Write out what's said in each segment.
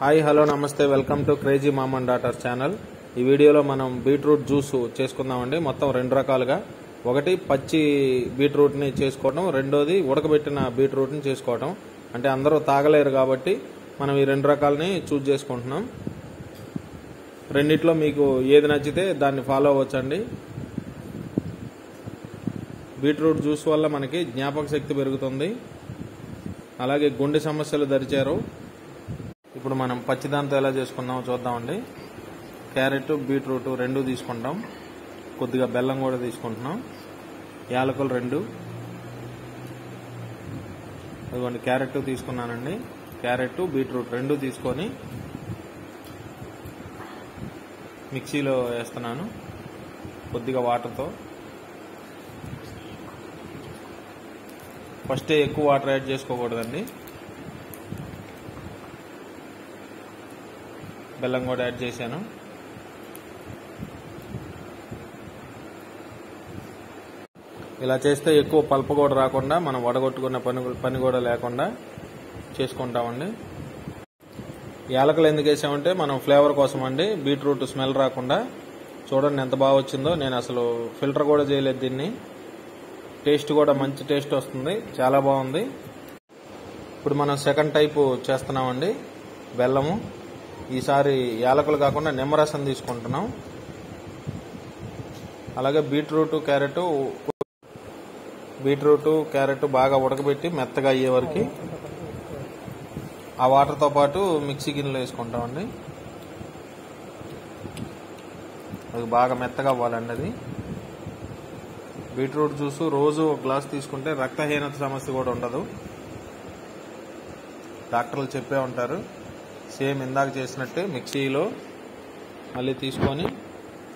Hi hello నమస్తే welcome to crazy mom and daughter channel. ఈ వీడియోలో మనం బీట్రూట్ జ్యూస్ చేసుకుందామండి. మొత్తం రెండు రకాలుగా. ఒకటి పచ్చి బీట్రూట్ని చేసుకోవటం రెండోది ఉడకబెట్టిన బీట్రూట్ని చేసుకోవటం. అంటే అందరూ తాగలేరు కాబట్టి మనం ఈ రెండు రకాలని చూజ్ చేసుకుంటున్నాం. రెండిట్లో మీకు ఏది నచ్చితే దాన్ని ఫాలో అవ్వచ్చండి. బీట్రూట్ జ్యూస్ వల్ల మనకి జ్ఞాపక శక్తి పెరుగుతుంది. అలాగే గుండె సమస్యలు దరిచారు. ఇప్పుడు మనం పచ్చిదాంతో ఎలా చేసుకుందామో చూద్దామండి. క్యారెట్ బీట్రూట్ రెండు తీసుకుంటాం. కొద్దిగా బెల్లం కూడా తీసుకుంటున్నాం. యాలకులు రెండు. అదిగోండి క్యారెట్ తీసుకున్నానండి. క్యారెట్ బీట్రూట్ రెండు తీసుకొని మిక్సీలో వేస్తున్నాను కొద్దిగా వాటర్తో. ఫస్టే ఎక్కువ వాటర్ యాడ్ చేసుకోకూడదండి. బెల్లం కూడా యాడ్ చేశాను. ఇలా చేస్తే ఎక్కువ పల్ప కూడా రాకుండా మనం వడగొట్టుకున్న పని పని కూడా లేకుండా చేసుకుంటామండి యాలకులు ఎందుకు వేసామంటే మనం ఫ్లేవర్ కోసం అండి. బీట్రూట్ స్మెల్ రాకుండా. చూడండి ఎంత బాగా వచ్చిందో. నేను అసలు ఫిల్టర్ కూడా చేయలేదు దీన్ని. టేస్ట్ కూడా మంచి టేస్ట్ వస్తుంది. చాలా బాగుంది. ఇప్పుడు మనం సెకండ్ టైపు చేస్తున్నామండి బెల్లము. ఈసారి యాలకులు కాకుండా నిమ్మరసం తీసుకుంటున్నాం. అలాగే బీట్రూట్ క్యారెట్ బీట్రూట్ క్యారెట్ బాగా ఉడకబెట్టి మెత్తగా అయ్యే వరకు ఆ వాటర్తో పాటు మిక్సీ గిన్నెలో వేసుకుంటామండి. అది బాగా మెత్తగా అవ్వాలండి అది. బీట్రూట్ జ్యూస్ రోజు ఒక గ్లాస్ తీసుకుంటే రక్తహీనత సమస్య కూడా ఉండదు. డాక్టర్లు చెప్పే ఉంటారు. సేమ్ ఇందాక చేసినట్టే మిక్సీలో మళ్ళీ తీసుకొని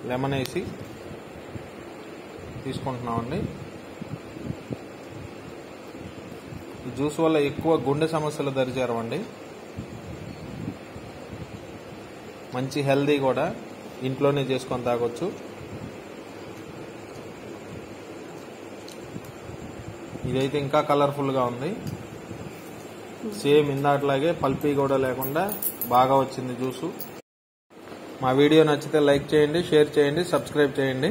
లెమన్ వేసి తీసుకుంటున్నామండి. జ్యూస్ వల్ల ఎక్కువ గుండె సమస్యలు దరిచేరవండి. మంచి హెల్దీ కూడా ఇంట్లోనే చేసుకొని తాగొచ్చు. ఇదైతే ఇంకా కలర్ఫుల్గా ఉంది. సేమ్ ఇందాట్లాగే పల్పీ కూడా లేకుండా బాగా వచ్చింది జ్యూసు. మా వీడియో నచ్చితే లైక్ చేయండి షేర్ చేయండి సబ్స్క్రైబ్ చేయండి.